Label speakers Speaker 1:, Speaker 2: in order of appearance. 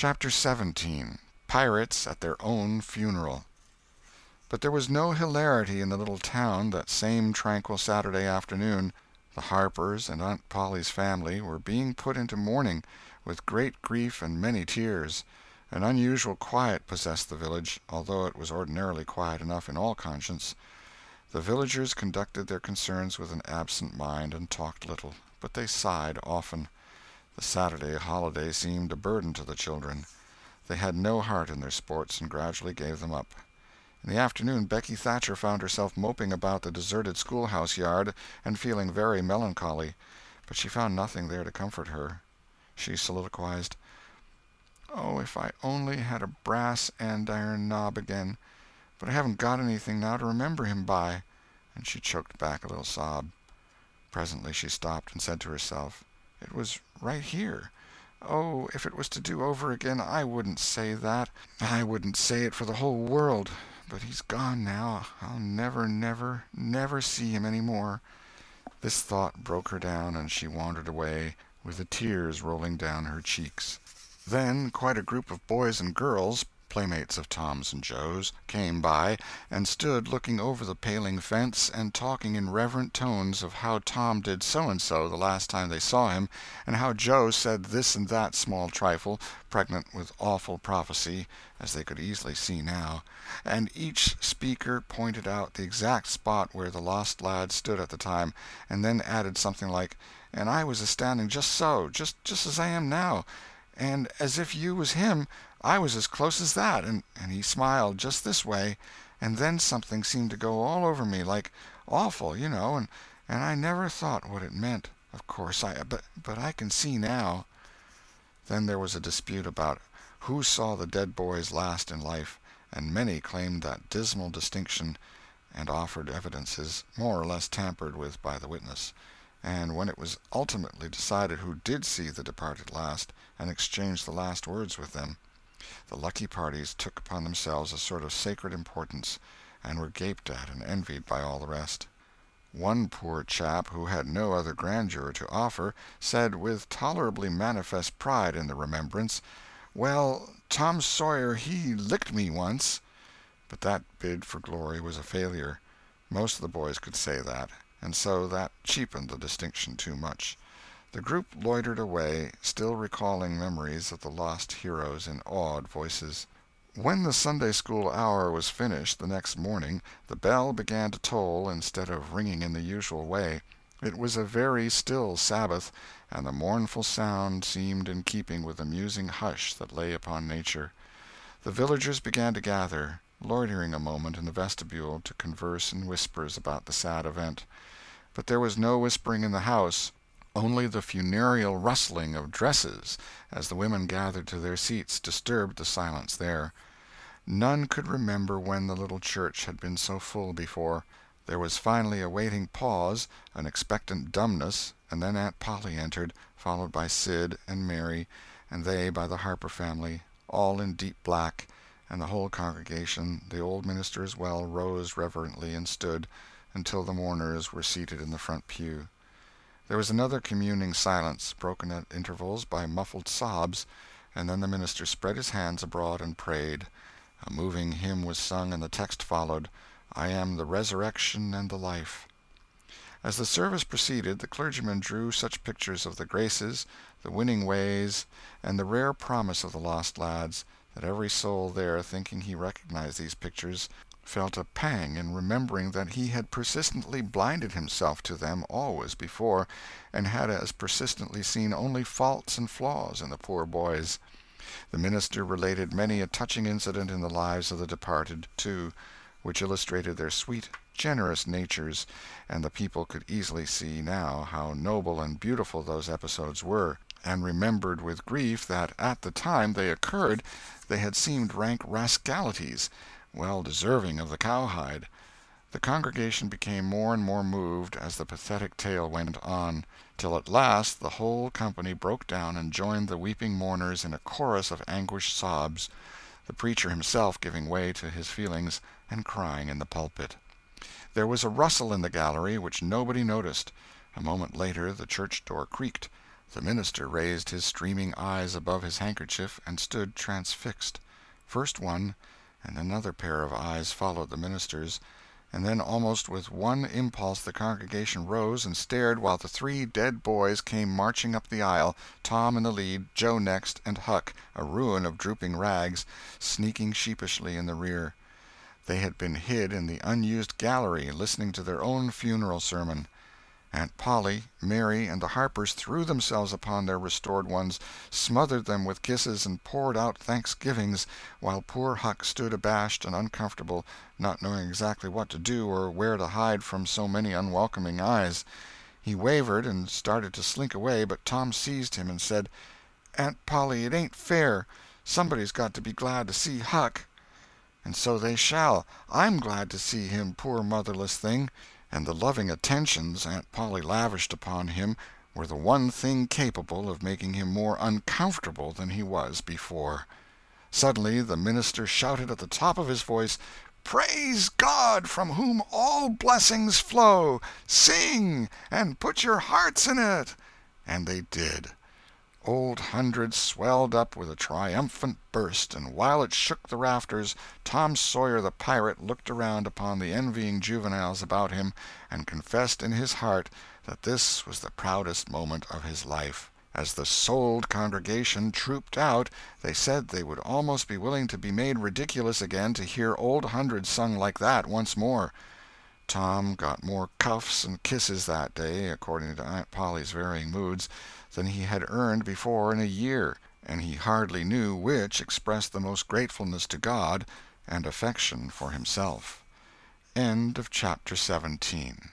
Speaker 1: CHAPTER 17 Pirates at Their Own Funeral BUT there was no hilarity in the little town that same tranquil Saturday afternoon. The Harpers and Aunt Polly's family were being put into mourning, with great grief and many tears. An unusual quiet possessed the village, although it was ordinarily quiet enough in all conscience. The villagers conducted their concerns with an absent mind, and talked little, but they sighed often. The Saturday holiday seemed a burden to the children. They had no heart in their sports, and gradually gave them up. In the afternoon Becky Thatcher found herself moping about the deserted schoolhouse yard and feeling very melancholy. But she found nothing there to comfort her. She soliloquized, "Oh, if I only had a brass andiron knob again! But I haven't got anything now to remember him by," and she choked back a little sob. Presently she stopped, and said to herself, "It was right here. Oh, if it was to do over again, I wouldn't say that. I wouldn't say it for the whole world. But he's gone now. I'll never, never, never see him any more." This thought broke her down, and she wandered away, with the tears rolling down her cheeks. Then quite a group of boys and girls, playmates of Tom's and Joe's, came by, and stood looking over the paling fence and talking in reverent tones of how Tom did so and so the last time they saw him, and how Joe said this and that small trifle, pregnant with awful prophecy, as they could easily see now; and each speaker pointed out the exact spot where the lost lad stood at the time, and then added something like, "And I was a standing just so, just as I am now, and as if you was him I was as close as that, and he smiled just this way, and then something seemed to go all over me, like awful, you know, and I never thought what it meant, of course, but I can see now." Then there was a dispute about who saw the dead boys last in life, and many claimed that dismal distinction, and offered evidences, more or less tampered with by the witness and when it was ultimately decided who did see the departed last, and exchanged the last words with them, the lucky parties took upon themselves a sort of sacred importance, and were gaped at and envied by all the rest. One poor chap who had no other grandeur to offer, said, with tolerably manifest pride in the remembrance, "Well, Tom Sawyer he licked me once." But that bid for glory was a failure. Most of the boys could say that and so that cheapened the distinction too much. The group loitered away, still recalling memories of the lost heroes in awed voices. When the Sunday school hour was finished, the next morning, the bell began to toll instead of ringing in the usual way. It was a very still Sabbath, and the mournful sound seemed in keeping with the musing hush that lay upon nature. The villagers began to gather, loitering a moment in the vestibule to converse in whispers about the sad event. But there was no whispering in the house, only the funereal rustling of dresses as the women gathered to their seats disturbed the silence there. None could remember when the little church had been so full before. There was finally a waiting pause, an expectant dumbness, and then Aunt Polly entered, followed by Sid and Mary, and they by the Harper family, all in deep black, and the whole congregation, the old minister as well, rose reverently and stood until the mourners were seated in the front pew. There was another communing silence, broken at intervals by muffled sobs, and then the minister spread his hands abroad and prayed. A moving hymn was sung, and the text followed, "I am the resurrection and the life." As the service proceeded, the clergyman drew such pictures of the graces, the winning ways, and the rare promise of the lost lads, that every soul there, thinking he recognized these pictures felt a pang in remembering that he had persistently blinded himself to them always before, and had as persistently seen only faults and flaws in the poor boys. The minister related many a touching incident in the lives of the departed, too, which illustrated their sweet, generous natures, and the people could easily see, now, how noble and beautiful those episodes were, and remembered with grief that at the time they occurred they had seemed rank rascalities well deserving of the cowhide. The congregation became more and more moved as the pathetic tale went on, till at last the whole company broke down and joined the weeping mourners in a chorus of anguished sobs, the preacher himself giving way to his feelings and crying in the pulpit. There was a rustle in the gallery which nobody noticed. A moment later the church door creaked, The minister raised his streaming eyes above his handkerchief and stood transfixed. First one, and another pair of eyes followed the minister's, and then almost with one impulse the congregation rose and stared while the three dead boys came marching up the aisle, Tom in the lead, Joe next, and Huck, a ruin of drooping rags, sneaking sheepishly in the rear. They had been hid in the unused gallery, listening to their own funeral sermon. Aunt Polly, Mary, and the Harpers threw themselves upon their restored ones, smothered them with kisses, and poured out thanksgivings, while poor Huck stood abashed and uncomfortable, not knowing exactly what to do or where to hide from so many unwelcoming eyes. He wavered and started to slink away, but Tom seized him and said: "Aunt Polly, it ain't fair. Somebody's got to be glad to see Huck." "And so they shall. I'm glad to see him, poor motherless thing." And the loving attentions Aunt Polly lavished upon him were the one thing capable of making him more uncomfortable than he was before. Suddenly the minister shouted at the top of his voice, "Praise God, from whom all blessings flow! Sing, and put your hearts in it!" And they did. Old Hundred swelled up with a triumphant burst, and while it shook the rafters, Tom Sawyer the pirate looked around upon the envying juveniles about him and confessed in his heart that this was the proudest moment of his life. As the sold congregation trooped out, they said they would almost be willing to be made ridiculous again to hear Old Hundred sung like that once more. Tom got more cuffs and kisses that day, according to Aunt Polly's varying moods than he had earned before in a year, and he hardly knew which expressed the most gratefulness to God and affection for himself. End of Chapter 17